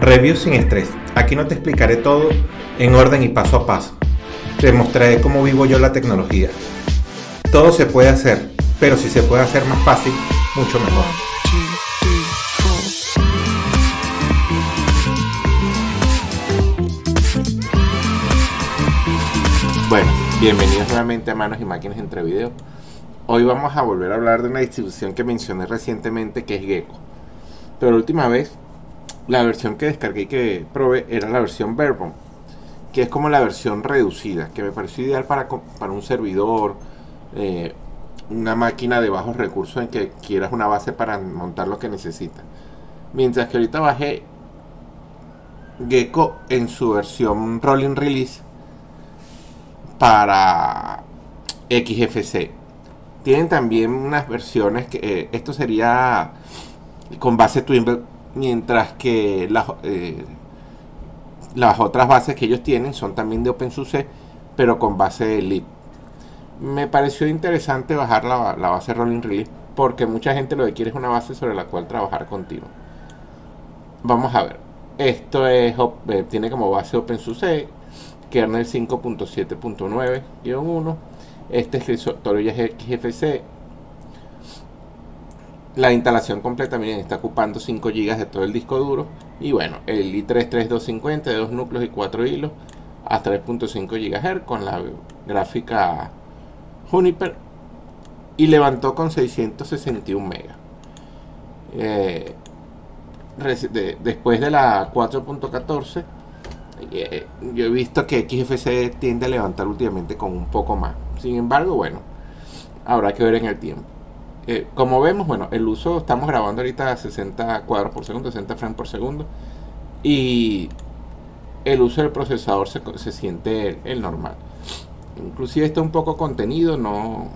Review sin estrés. Aquí no te explicaré todo en orden y paso a paso. Te mostraré cómo vivo yo la tecnología. Todo se puede hacer, pero si se puede hacer más fácil, mucho mejor. Bueno, bienvenidos nuevamente a Manos y Máquinas entre Video. Hoy vamos a volver a hablar de una distribución que mencioné recientemente que es Gecko. Pero última vez la versión que descargué y que probé era la versión Verbom, que es como la versión reducida, que me pareció ideal para, para un servidor, eh, una máquina de bajos recursos en que quieras una base para montar lo que necesitas. Mientras que ahorita bajé Gecko en su versión Rolling Release para XFC. Tienen también unas versiones que eh, esto sería con base Twimble mientras que las, eh, las otras bases que ellos tienen son también de OpenSUSE, pero con base de lib. Me pareció interesante bajar la, base Rolling Release porque mucha gente lo que quiere es una base sobre la cual trabajar continuo. Vamos a ver. Esto es, eh, tiene como base OpenSUSE, kernel 5.7.9-1. Este escritorio ya es XFC la instalación completa, miren, está ocupando 5 GB de todo el disco duro. Y bueno, el i3-3250 de dos núcleos y 4 hilos a 3.5 GHz con la gráfica Juniper. Y levantó con 661 megas. Eh, después de la 4.14, eh, yo he visto que XFC tiende a levantar últimamente con un poco más. Sin embargo, bueno, habrá que ver en el tiempo. Eh, como vemos, bueno, el uso, estamos grabando ahorita a 60 cuadros por segundo, 60 frames por segundo. Y el uso del procesador se, se siente el, normal. Inclusive está un poco contenido, no...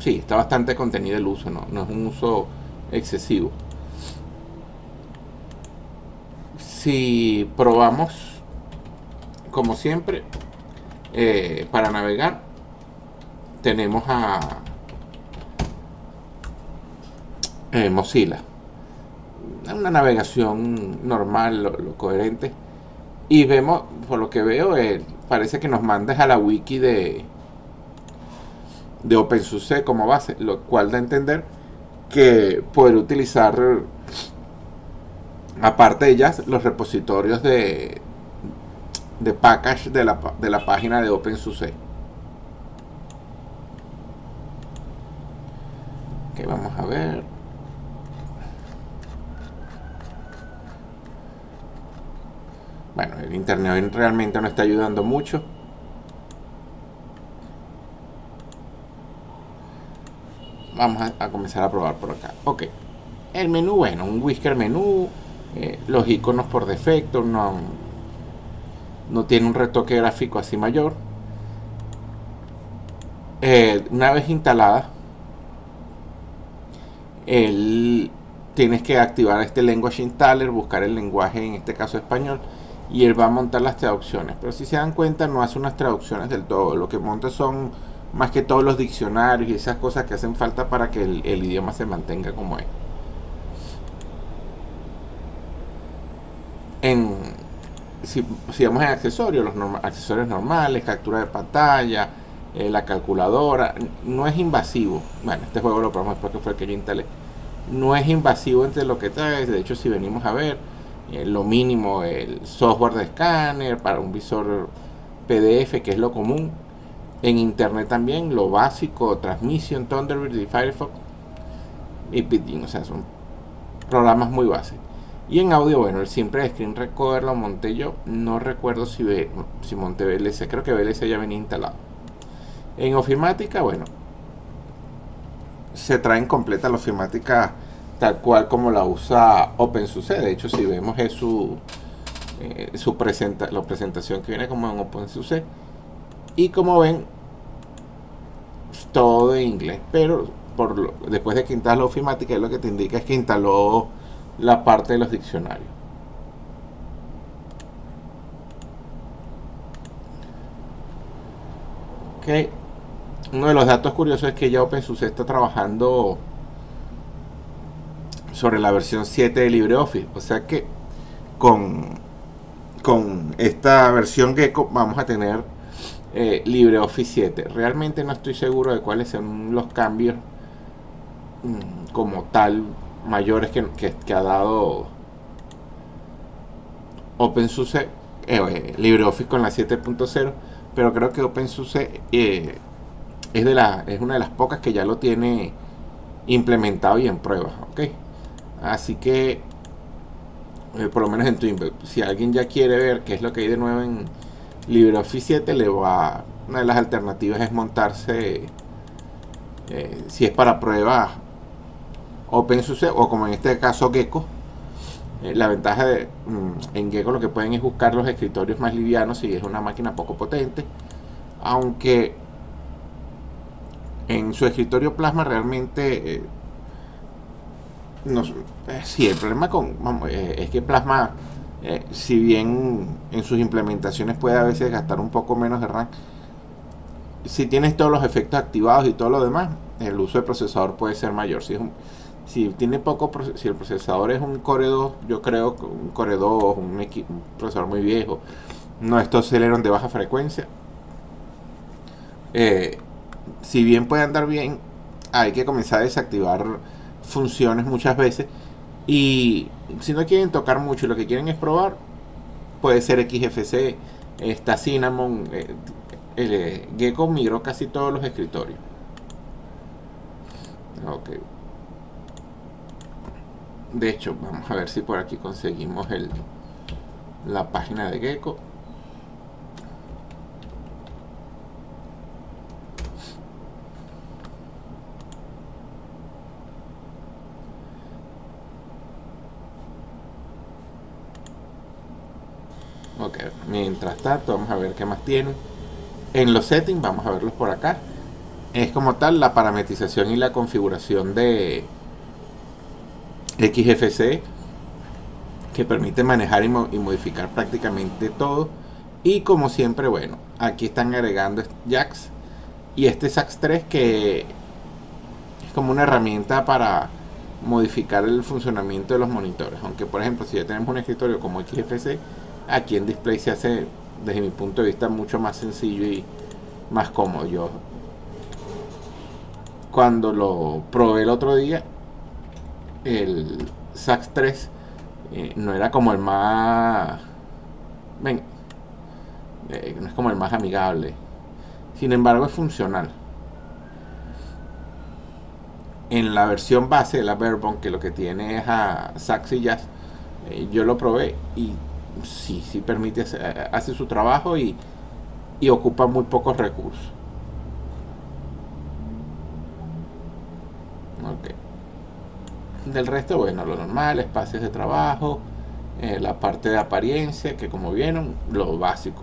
Sí, está bastante contenido el uso, no, no es un uso excesivo. Si probamos, como siempre, eh, para navegar, tenemos a eh, Mozilla. Una navegación normal, lo, coherente. Y vemos, por lo que veo, eh, parece que nos mandes a la wiki de, de OpenSUSE como base, lo cual da a entender que poder utilizar, aparte de ellas, los repositorios de, de package de la, de la página de OpenSUSE. Que vamos a ver. Bueno, el internet realmente no está ayudando mucho. Vamos a, comenzar a probar por acá. Ok. El menú, bueno, un whisker menú. Eh, los iconos por defecto. No, no tiene un retoque gráfico así mayor. Eh, una vez instalada, el, tienes que activar este language installer, buscar el lenguaje, en este caso español y él va a montar las traducciones. Pero si se dan cuenta, no hace unas traducciones del todo. Lo que monta son más que todos los diccionarios y esas cosas que hacen falta para que el, idioma se mantenga como es. En, si, vamos en accesorios, los accesorios normales, captura de pantalla, eh, la calculadora, no es invasivo. Bueno, este juego lo probamos después que fue el que yo instalé. No es invasivo entre lo que trae. De hecho, si venimos a ver, eh, lo mínimo el software de escáner para un visor PDF que es lo común. En internet también lo básico Transmission, Thunderbird y Firefox y Pidgin o sea son programas muy básicos y en audio bueno el simple screen recorder lo monté yo. No recuerdo si, si monté VLC creo que VLC ya venía instalado. En ofimática bueno se traen completa la ofimática tal cual como la usa OpenSUSE. De hecho, si vemos es su, eh, su presenta, la presentación que viene como en OpenSUSE. Y como ven, todo en inglés. Pero por después de que instaló ofimática, lo que te indica es que instaló la parte de los diccionarios. Okay. Uno de los datos curiosos es que ya OpenSUSE está trabajando sobre la versión 7 de LibreOffice. O sea que con, con esta versión Gecko vamos a tener eh, LibreOffice 7. Realmente no estoy seguro de cuáles son los cambios mm, como tal mayores que, ha dado OpenSUSE, eh, LibreOffice con la 7.0, pero creo que OpenSUSE eh, es, de la, es una de las pocas que ya lo tiene implementado y en prueba. ¿ok? Así que, eh, por lo menos en Twinbet, si alguien ya quiere ver qué es lo que hay de nuevo en LibreOffice 7, le va, una de las alternativas es montarse, eh, si es para prueba, OpenSUSE o como en este caso Gecko. Eh, la ventaja de, mm, en Gecko lo que pueden es buscar los escritorios más livianos si es una máquina poco potente. Aunque en su escritorio Plasma realmente no, eh, sí, el problema con eh, es que Plasma, si bien en sus implementaciones puede a veces gastar un poco menos de RAM, si tienes todos los efectos activados y todo lo demás, el uso del procesador puede ser mayor. Si, si tiene poco, si el procesador es un Core 2, yo creo que un Core 2, un, un procesador muy viejo, no estos Celeron de baja frecuencia, eh, si bien puede andar bien, hay que comenzar a desactivar funciones muchas veces. Y si no quieren tocar mucho y lo que quieren es probar, puede ser XFC, está Cinnamon, eh, el, eh, Gecko migró casi todos los escritorios. Ok. De hecho, vamos a ver si por aquí conseguimos el, la página de Gecko. Ok, mientras vamos a ver qué más tiene. En los settings, vamos a verlos por acá. Es como tal la parametrización y la configuración de XFC que permite manejar y, modificar prácticamente todo. Y como siempre, bueno, aquí están agregando jacks y este SAX 3 que es como una herramienta para modificar el funcionamiento de los monitores. Aunque, por ejemplo, si ya tenemos un escritorio como XFC, aquí en display se hace desde mi punto de vista mucho más sencillo y más cómodo. Yo cuando lo probé el otro día el Sax 3 eh, no era como el más ven eh, no es como el más amigable. Sin embargo es funcional. En la versión base de la Verbon que lo que tiene es a Sax y Jazz eh, yo lo probé y sí, sí permite, hace su trabajo y, y ocupa muy pocos recursos. Del resto, bueno, lo normal, espacios de trabajo, eh, la parte de apariencia, que como vieron, lo básico.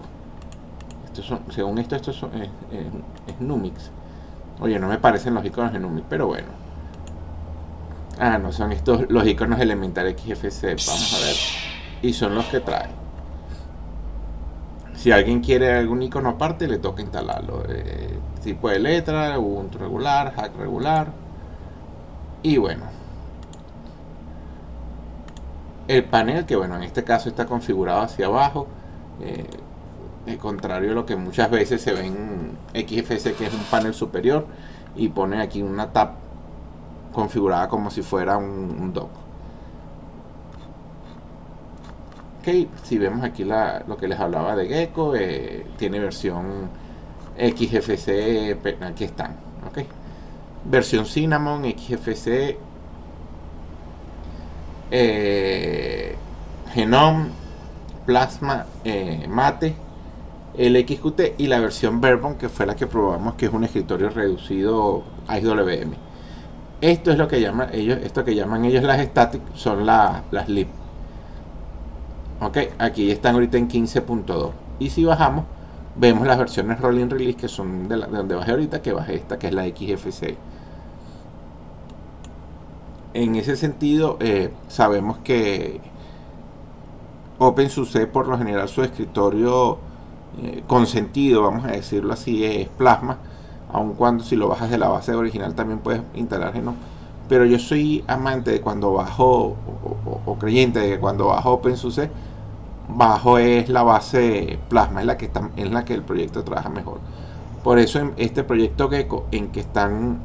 Estos son, según esto, esto es, es, Numix. Oye, no me parecen los iconos de Numix, pero bueno. Ah, no, son estos los iconos elementales XFC. Vamos a ver y son los que trae. Si alguien quiere algún icono aparte, le toca instalarlo. Eh, tipo de letra, Ubuntu regular, hack regular. Y bueno. El panel, que bueno, en este caso está configurado hacia abajo. Eh, contrario a lo que muchas veces se ve en XFC, que es un panel superior. Y pone aquí una tab configurada como si fuera un, un dock. Si vemos aquí lo que les hablaba de Gecko, eh, tiene versión XFC, aquí están, ok. Versión Cinnamon, XFC, eh, Genome, Plasma, eh, Mate, el XQT y la versión Verbon que fue la que probamos que es un escritorio reducido a IWM. Esto es lo que llaman ellos, esto que llaman ellos las static son las lib ok aquí están ahorita en 15.2 y si bajamos vemos las versiones rolling release que son de, donde bajé ahorita que bajé esta que es la XFC en ese sentido eh, sabemos que OpenSUSE por lo general su escritorio eh, consentido vamos a decirlo así es Plasma. Aun cuando si lo bajas de la base original también puedes instalar Genome pero yo soy amante de cuando bajo o, o creyente de que cuando bajo OpenSUSE bajo es la base Plasma, es la que, está, es la que el proyecto trabaja mejor. Por eso en este proyecto Gecko, en que están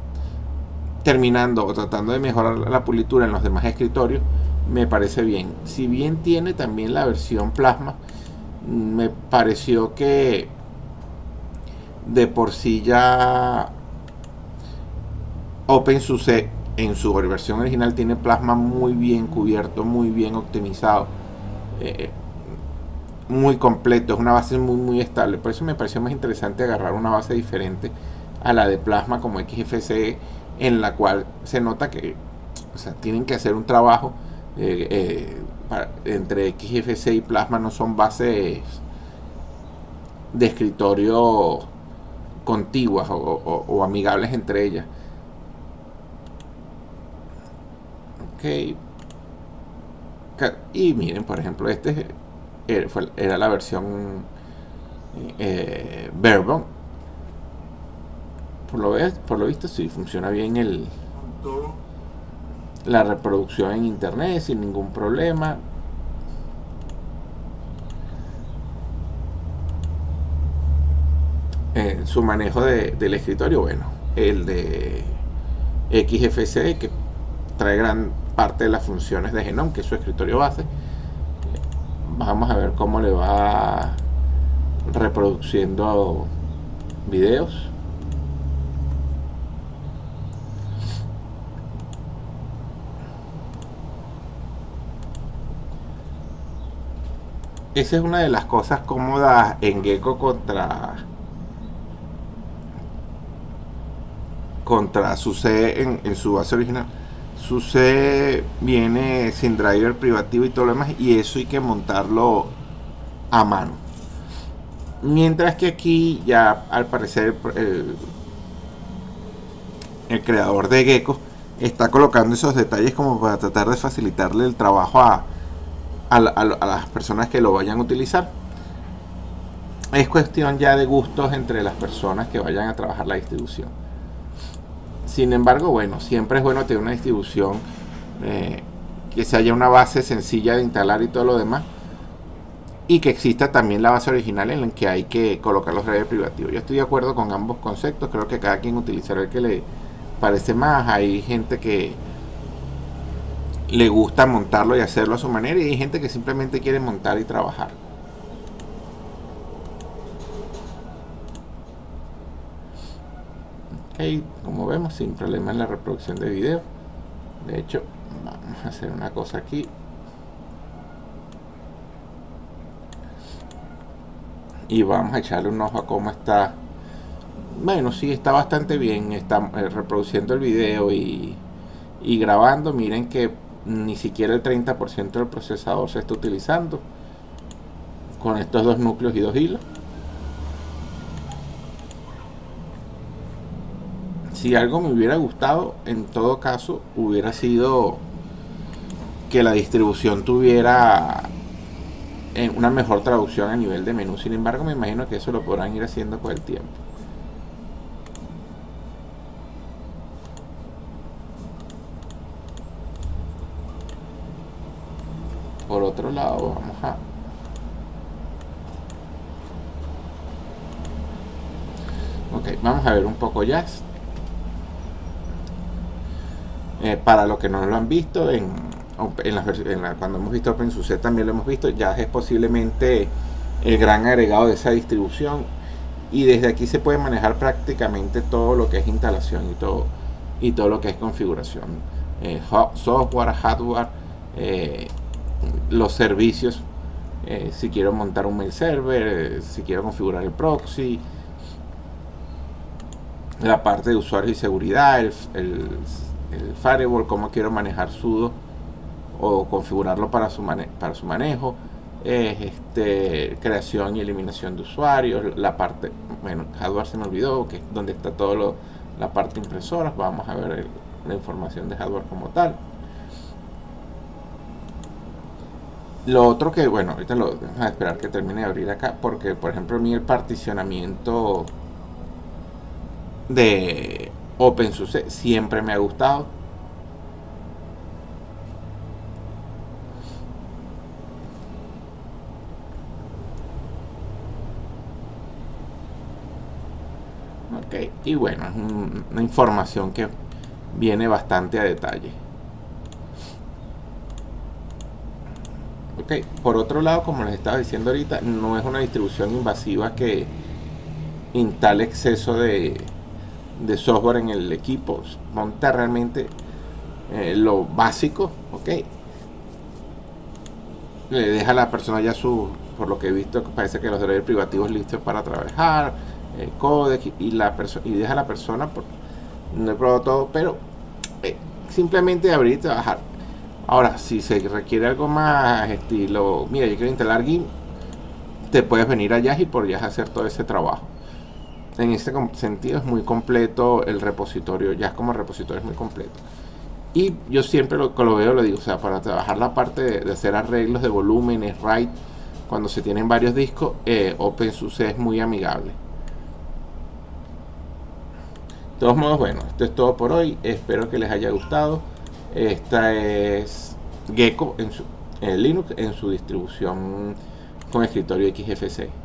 terminando o tratando de mejorar la pulitura en los demás escritorios, me parece bien. Si bien tiene también la versión Plasma, me pareció que de por sí ya OpenSUSE en su versión original tiene Plasma muy bien cubierto, muy bien optimizado. Eh, muy completo, es una base muy muy estable. Por eso me pareció más interesante agarrar una base diferente a la de Plasma como XFCE, en la cual se nota que tienen que hacer un trabajo eh, eh, entre XFCE y Plasma, no son bases de escritorio contiguas o, amigables entre ellas. Ok. Y miren, por ejemplo, este era, la versión eh, Por lo, por lo visto, sí funciona bien el la reproducción en internet sin ningún problema. En su manejo del escritorio, bueno, el de XFCE que trae gran parte de las funciones de Genome, que es su escritorio base vamos a ver cómo le va reproduciendo videos. Esa es una de las cosas cómodas en Gecko contra contra su C en, en su base original su C viene sin driver privativo y todo lo demás y eso hay que montarlo a mano. Mientras que aquí ya al parecer el, creador de Gecko está colocando esos detalles como para tratar de facilitarle el trabajo a, a, las personas que lo vayan a utilizar. Es cuestión ya de gustos entre las personas que vayan a trabajar la distribución sin embargo, bueno, siempre es bueno tener una distribución eh, que se haya una base sencilla de instalar y todo lo demás. Y que exista también la base original en la que hay que colocar los drivers privativos. Yo estoy de acuerdo con ambos conceptos. Creo que cada quien utilizará el que le parece más. Hay gente que le gusta montarlo y hacerlo a su manera. Y hay gente que simplemente quiere montar y trabajar. Como vemos sin problema en la reproducción de video. De hecho vamos a hacer una cosa aquí. Y vamos a echarle un ojo a cómo está. Bueno si está bastante bien está eh, reproduciendo el video y, y grabando. Miren que ni siquiera el 30% del procesador se está utilizando con estos dos núcleos y dos hilos si algo me hubiera gustado, en todo caso, hubiera sido que la distribución tuviera una mejor traducción a nivel de menú. Sin embargo, me imagino que eso lo podrán ir haciendo con el tiempo. Por otro lado, vamos a Ok, vamos a ver un poco jazz. Eh, para los que no lo han visto, en, cuando hemos visto OpenSUSE también lo hemos visto, ya es posiblemente el gran agregado de esa distribución. Y desde aquí se puede manejar prácticamente todo lo que es instalación y todo y todo lo que es configuración eh, software hardware eh, los servicios. Si quiero montar un mail server si quiero configurar el proxy la parte de usuarios y seguridad el firewall, cómo quiero manejar sudo o configurarlo para su, para su manejo, este, creación y eliminación de usuarios, la parte, bueno, hardware se me olvidó, que es donde está todo lo, la parte impresora, vamos a ver la información de hardware como tal. Lo otro que, bueno, ahorita lo vamos a esperar que termine de abrir acá, porque por ejemplo a mí el particionamiento de OpenSUSE siempre me ha gustado. Ok, y bueno, es una información que viene bastante a detalle. Ok, por otro lado, como les estaba diciendo ahorita, no es una distribución invasiva que instale exceso de, de software en el equipo monta realmente eh, lo básico ok. Le deja a la persona ya su por lo que he visto parece que los drivers privativos listos para trabajar eh, codec y la persona y deja a la persona por, no he probado todo pero eh, simplemente abrir y trabajar. Ahora si se requiere algo más estilo mira yo quiero instalar GIMP te puedes venir allá y por ya hacer todo ese trabajo en este sentido es muy completo el repositorio ya es como repositorio es muy completo. Y yo siempre lo lo veo lo digo o sea para trabajar la parte de, hacer arreglos de volúmenes write cuando se tienen varios discos eh, OpenSUSE es muy amigable. De todos modos bueno esto es todo por hoy. Espero que les haya gustado. Esta es Gecko en, su, en Linux en su distribución con escritorio XFC